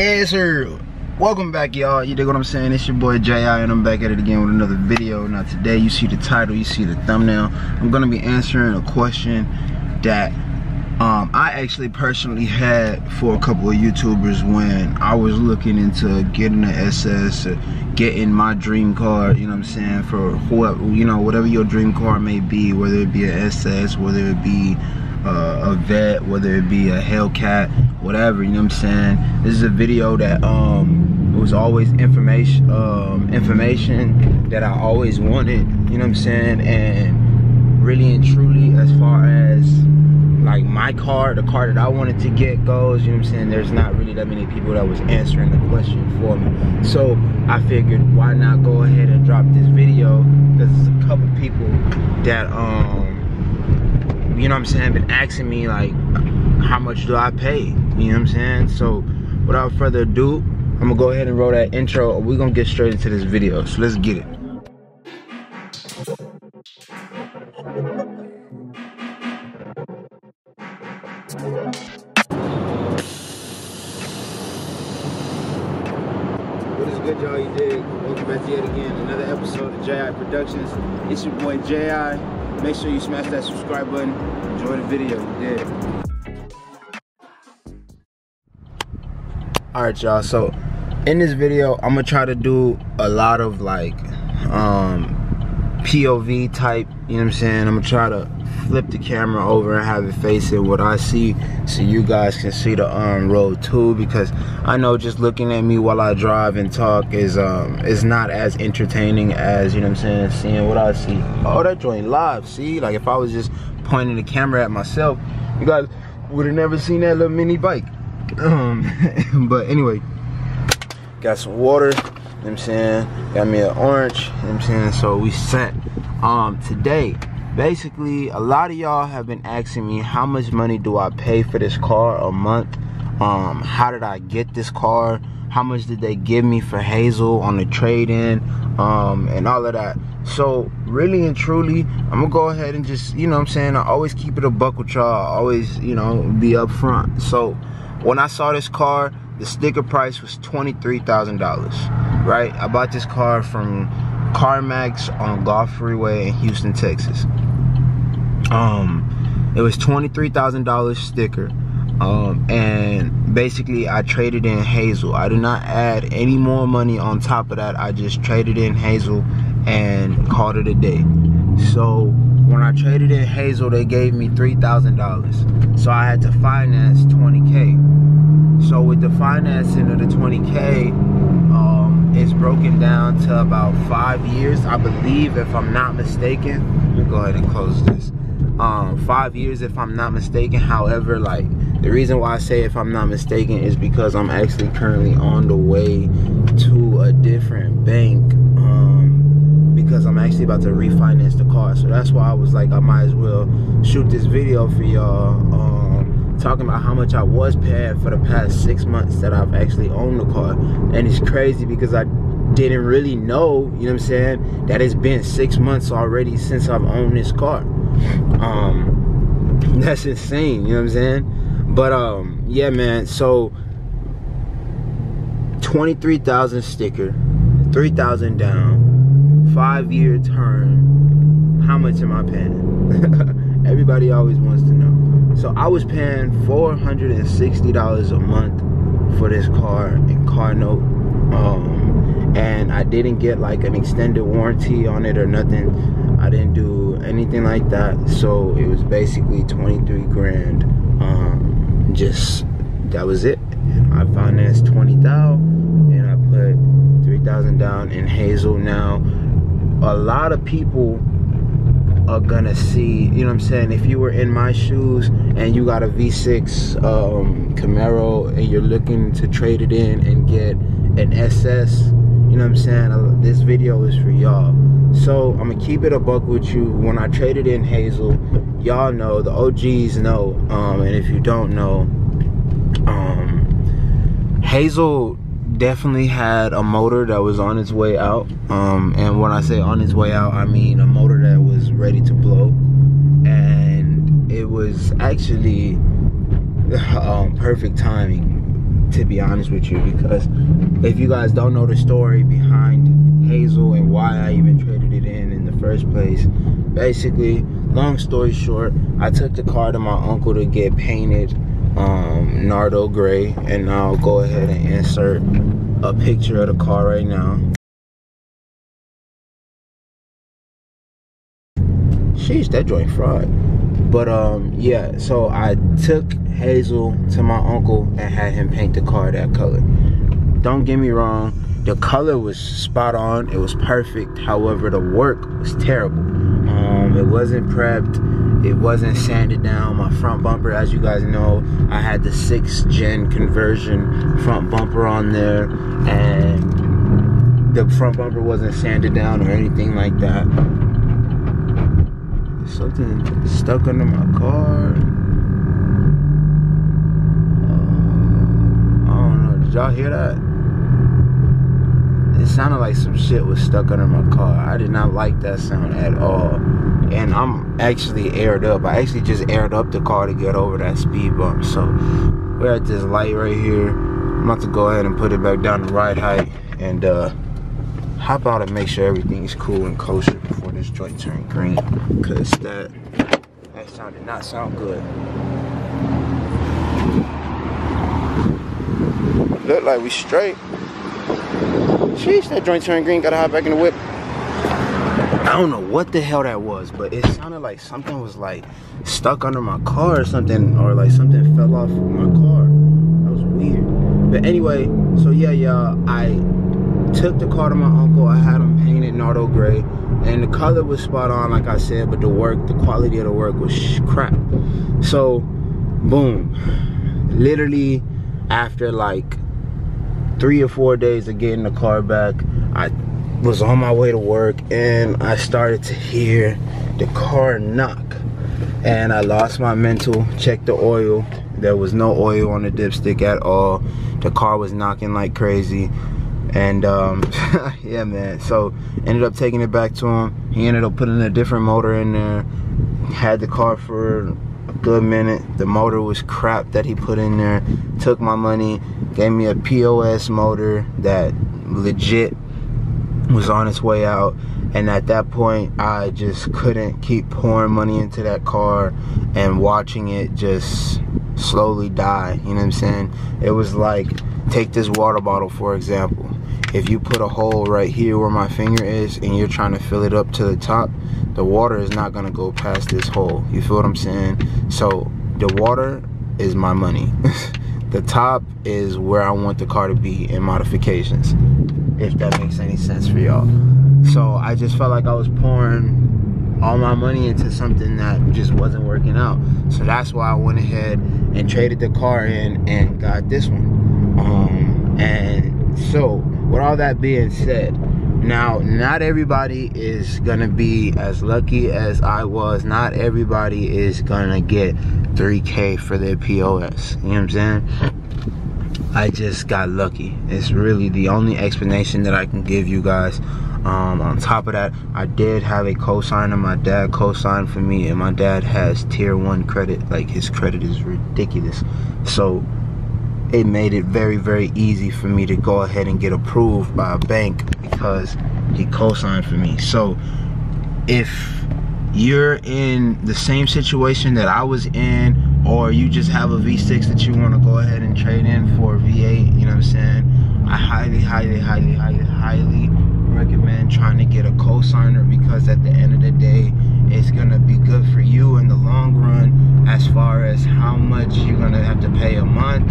Yes, sir. Welcome back, y'all. You dig what I'm saying? It's your boy J.I. and I'm back at it again with another video. Now, today, you see the title, you see the thumbnail. I'm going to be answering a question that um, I actually personally had for a couple of YouTubers when I was looking into getting an SS, getting my dream car, you know what I'm saying, for what, you know, whatever your dream car may be, whether it be an SS, whether it be uh, a Vette, whether it be a Hellcat, whatever, you know what I'm saying? This is a video that um, was always information, um, information that I always wanted, you know what I'm saying? And really and truly, as far as like my car, the car that I wanted to get goes, you know what I'm saying? There's not really that many people that was answering the question for me. So I figured why not go ahead and drop this video because there's a couple people that um you know what I'm saying, been asking me like, how much do I pay? You know what I'm saying? So without further ado, I'm gonna go ahead and roll that intro. We're gonna get straight into this video. So let's get it. What is good, y'all? You did. Welcome back to yet again another episode of JI Productions. It's your boy JI. Make sure you smash that subscribe button. Enjoy the video. Dig? all right y'all so in this video i'm gonna try to do a lot of like um pov type you know what i'm saying i'm gonna try to flip the camera over and have it facing what i see so you guys can see the um road too because i know just looking at me while i drive and talk is um is not as entertaining as you know what i'm saying seeing what i see. Oh that joint live see? Like if i was just pointing the camera at myself you guys would have never seen that little mini bike. Um but anyway got some water you know what i'm saying? Got me an orange you know what i'm saying? So we set. Um today basically a lot of y'all have been asking me how much money do i pay for this car a month? Um how did i get this car? How much did they give me for hazel on the trade-in? Um and all of that. So really and truly i'm gonna go ahead and just you know i'm saying? I always keep it a buck with y'all. Always you know be upfront. So when I saw this car, the sticker price was $23,000, right? I bought this car from CarMax on Gulf Freeway in Houston, Texas. Um, it was $23,000 sticker. Um, and basically I traded in Hazel. I did not add any more money on top of that. I just traded in Hazel and called it a day. So when I traded in Hazel, they gave me $3,000. So I had to finance 20K. So with the financing of the 20K, um, it's broken down to about five years, I believe, if I'm not mistaken. Let me go ahead and close this. Five years, if I'm not mistaken. However, like the reason why I say if I'm not mistaken is because I'm actually currently on the way to a different bank um, because I'm actually about to refinance the car. So that's why I was like, I might as well shoot this video for y'all. Um, talking about how much I was paying for the past six months that I've actually owned the car. And it's crazy because I didn't really know, you know what I'm saying, that it's been six months already since I've owned this car. Um, that's insane, you know what I'm saying? But um, yeah, man. So twenty-three thousand sticker, three thousand down, five-year term. How much am I paying? Everybody always wants to know. So I was paying four hundred and sixty dollars a month for this car in car note. Um, and I didn't get like an extended warranty on it or nothing. I didn't do anything like that. So it was basically 23 grand. Um, just that was it. I financed 20,000 and I put 3,000 down in Hazel. Now, a lot of people are gonna see, you know what I'm saying? If you were in my shoes and you got a V6 um, Camaro and you're looking to trade it in and get an SS, you know what I'm saying? This video is for y'all. So I'm gonna keep it a buck with you. When I traded in Hazel, y'all know, the OGs know, um, and if you don't know, um, Hazel definitely had a motor that was on its way out. Um, and when I say on its way out, I mean a motor that was ready to blow. And it was actually um, perfect timing to be honest with you, because if you guys don't know the story behind Hazel and why I even traded it in in the first place, basically, long story short, I took the car to my uncle to get painted um, Nardo gray, and I'll go ahead and insert a picture of the car right now. Sheesh, that joint fried. But um, yeah, so I took Hazel to my uncle and had him paint the car that color. Don't get me wrong, the color was spot on, it was perfect. However, the work was terrible. Um, it wasn't prepped, it wasn't sanded down. My front bumper, as you guys know, I had the sixth gen conversion front bumper on there, and the front bumper wasn't sanded down or anything like that something stuck under my car. Uh, I don't know. Did y'all hear that? Sounded like some shit was stuck under my car. I did not like that sound at all. And I'm actually aired up. I actually just aired up the car to get over that speed bump. So we're at this light right here. I'm about to go ahead and put it back down to ride height and uh, hop out and make sure everything's cool and kosher before this joint turn green. Cause that that sound did not sound good. Look like we straight. Sheesh, that joint turned green, gotta hop back in the whip. I don't know what the hell that was, but it sounded like something was like stuck under my car or something, or like something fell off my car. That was weird. But anyway, so yeah, y'all, I took the car to my uncle. I had him painted Nardo gray, and the color was spot on, like I said, but the work, the quality of the work was crap. So, boom, literally after like three or four days of getting the car back, I was on my way to work and I started to hear the car knock. And I lost my mental, checked the oil. There was no oil on the dipstick at all. The car was knocking like crazy. And um, yeah man. So ended up taking it back to him. He ended up putting a different motor in there. Had the car for a good minute. The motor was crap that he put in there. Took my money gave me a pos motor that legit was on its way out. And at that point i just couldn't keep pouring money into that car and watching it just slowly die. You know what i'm saying? It was like take this water bottle for example. If you put a hole right here where my finger is and you're trying to fill it up to the top the water is not going to go past this hole. You feel what i'm saying? So the water is my money the top is where i want the car to be in modifications if that makes any sense for y'all. So i just felt like i was pouring all my money into something that just wasn't working out. So that's why i went ahead and traded the car in and got this one. Um, and so with all that being said, now not everybody is gonna be as lucky as I was. Not everybody is gonna get 3K for their POS. You know what I'm saying? I just got lucky. It's really the only explanation that I can give you guys. Um, on top of that, I did have a cosigner. My dad co-signed for me, and my dad has tier one credit. Like his credit is ridiculous. So it made it very very easy for me to go ahead and get approved by a bank because he co-signed for me. So if you're in the same situation that I was in or you just have a V6 that you want to go ahead and trade in for a V8 you know what I'm saying? I highly highly highly highly highly recommend trying to get a co-signer because at the end of the day it's gonna be good for you in the long run as far as how much you're gonna have to pay a month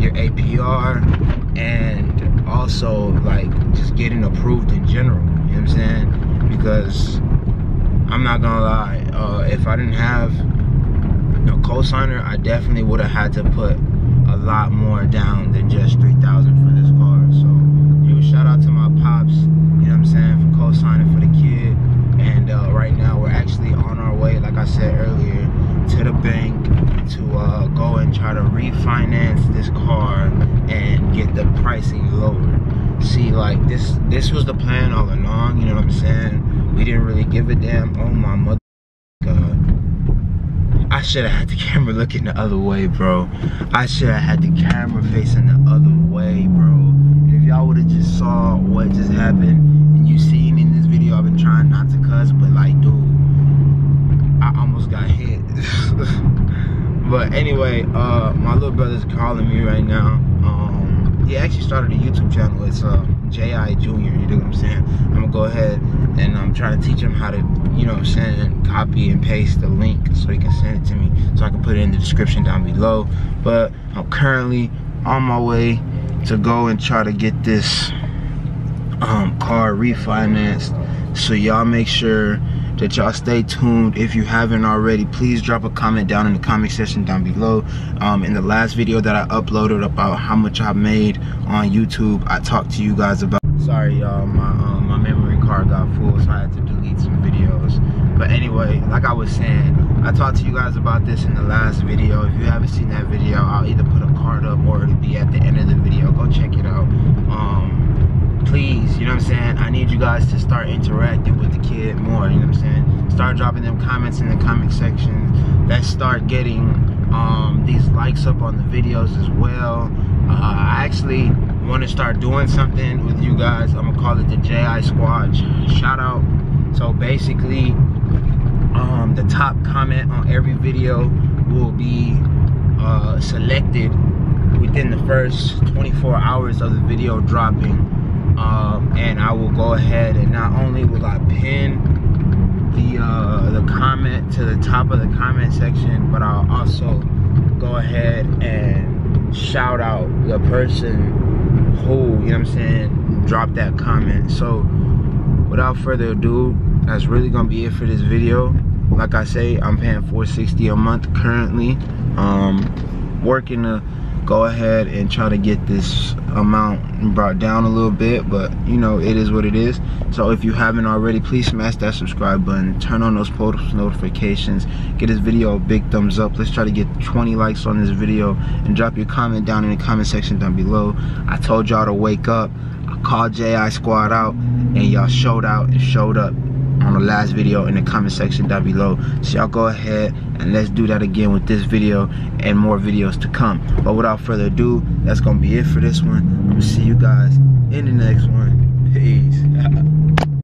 your APR and also like just getting approved in general. You know what I'm saying? Because I'm not gonna lie, uh, if I didn't have no cosigner, I definitely would have had to put a lot more down than just 3000 for this car. So, yo, shout out to my pops, you know what I'm saying, for co-signing for the kid. And uh, right now, we're actually on our way, like I said earlier, to the bank to uh, go and try to refinance this car and get the pricing lower. See, like this, this was the plan all along. You know what I'm saying? We didn't really give a damn. Oh my mother, God! I should have had the camera looking the other way, bro. I should have had the camera facing the other way, bro. If y'all would have just saw what just happened, and you seen in this video, I've been trying not to cuss, but like, dude, I almost got hit. but anyway, uh, my little brother's calling me right now. Um, he actually started a YouTube channel. It's uh, J.I. Jr., you know what I'm saying? I'm gonna go ahead and I'm trying to teach him how to, you know saying, copy and paste the link so he can send it to me so I can put it in the description down below. But I'm currently on my way to go and try to get this um, car refinanced. So y'all make sure that y'all stay tuned. If you haven't already please drop a comment down in the comment section down below. Um, in the last video that i uploaded about how much i made on youtube i talked to you guys about sorry y'all my um, my memory card got full so i had to delete some videos. But anyway like i was saying i talked to you guys about this in the last video. If you haven't seen that video i'll either put a card up or it'll be at the end of the video. Go check it out um, please, you know what I'm saying? I need you guys to start interacting with the kid more, you know what I'm saying? Start dropping them comments in the comment section. Let's start getting um, these likes up on the videos as well. Uh, I actually want to start doing something with you guys. I'm gonna call it the JI Squad shout out. So basically, um, the top comment on every video will be uh, selected within the first 24 hours of the video dropping um, and I will go ahead and not only will I pin the uh, the comment to the top of the comment section, but I'll also go ahead and shout out the person who, you know what I'm saying, dropped that comment. So without further ado, that's really gonna be it for this video. Like I say, I'm paying 460 a month currently. Um, working to go ahead and try to get this amount brought down a little bit but you know it is what it is. So if you haven't already please smash that subscribe button. Turn on those post notifications. Get this video a big thumbs up. Let's try to get 20 likes on this video and drop your comment down in the comment section down below. I told y'all to wake up. I called ji squad out and y'all showed out and showed up on the last video in the comment section down below. So y'all go ahead and let's do that again with this video and more videos to come. But without further ado that's gonna be it for this one. I'm gonna see you guys in the next one. Peace